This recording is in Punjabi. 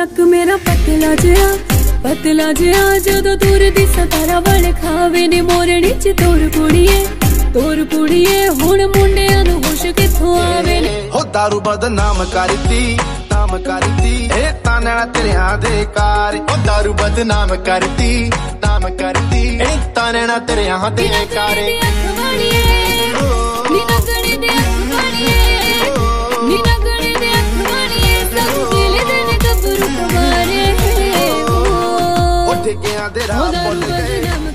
ਲੱਕ ਮੇਰਾ ਪਤਲਾ ਜਿਹਾ ਪਤਲਾ ਜਿਹਾ ਜਦੋਂ ਦੂਰ ਦੀ ਸਤਾਰਾ ਵਾਲੇ ਖਾਵੇ ਨੇ ਮੋਰਣੀ ਚ ਤੋਰ ਕੁੜੀਏ ਤੋਰ ਕੁੜੀਏ ਹੁਣ ਮੁੰਡਿਆਂ ਨੂੰ ਹੋਸ਼ ਕਿੱਥੋਂ ਆਵੇ ਨੇ? ਹੋ ਦਾਰੂ ਬਦਨਾਮ ਕਰਦੀ ਨਾਮ ਕਰਦੀ ਇਹ ਤਾਂ ਨੈਣਾ ਤੇਰਿਆਂ ਦੇ ਕਾਰ ਉਹ ਦਾਰੂ ਬਦਨਾਮ ਕਰਦੀ ਨਾਮ ਕਰਦੀ ਇਹ ਤਾਂ ਨੈਣਾ ਤੇਰਿਆਂ ਦੇ ਕਾਰੇ के अंधेरा पहुंच गए